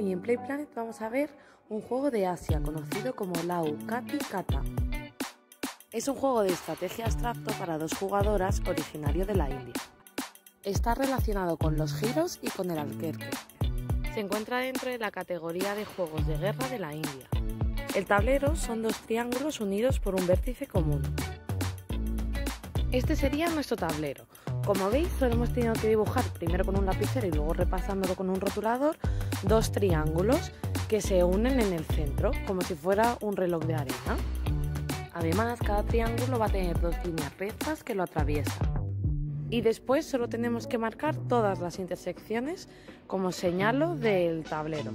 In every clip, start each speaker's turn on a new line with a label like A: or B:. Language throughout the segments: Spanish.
A: Hoy en Play Planet vamos a ver un juego de Asia conocido como Lau Kati Kata. Es un juego de estrategia abstracto para dos jugadoras originario de la India. Está relacionado con los giros y con el alquerque. Se encuentra dentro de la categoría de juegos de guerra de la India. El tablero son dos triángulos unidos por un vértice común. Este sería nuestro tablero. Como veis, solo hemos tenido que dibujar primero con un lapicero y luego repasándolo con un rotulador dos triángulos que se unen en el centro, como si fuera un reloj de arena. Además, cada triángulo va a tener dos líneas rectas que lo atraviesan. Y después solo tenemos que marcar todas las intersecciones como señalo del tablero.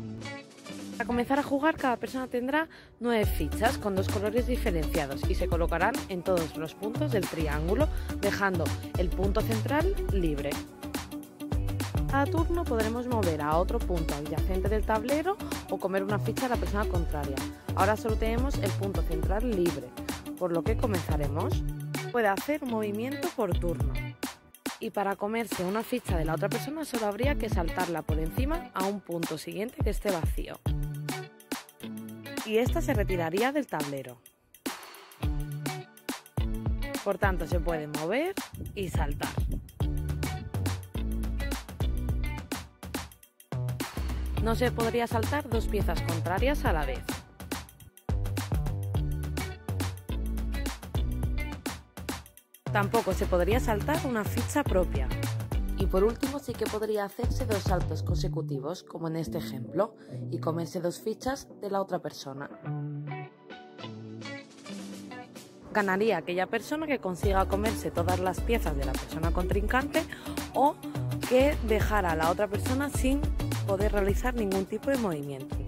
A: Para comenzar a jugar, cada persona tendrá nueve fichas con dos colores diferenciados y se colocarán en todos los puntos del triángulo, dejando el punto central libre. Cada turno podremos mover a otro punto adyacente del tablero o comer una ficha a la persona contraria. Ahora solo tenemos el punto central libre, por lo que comenzaremos. Puede hacer un movimiento por turno. Y para comerse una ficha de la otra persona solo habría que saltarla por encima a un punto siguiente que esté vacío y esta se retiraría del tablero. Por tanto, se puede mover y saltar. No se podría saltar dos piezas contrarias a la vez. Tampoco se podría saltar una ficha propia. Y por último sí que podría hacerse dos saltos consecutivos, como en este ejemplo, y comerse dos fichas de la otra persona. Ganaría aquella persona que consiga comerse todas las piezas de la persona contrincante o que dejara a la otra persona sin poder realizar ningún tipo de movimiento.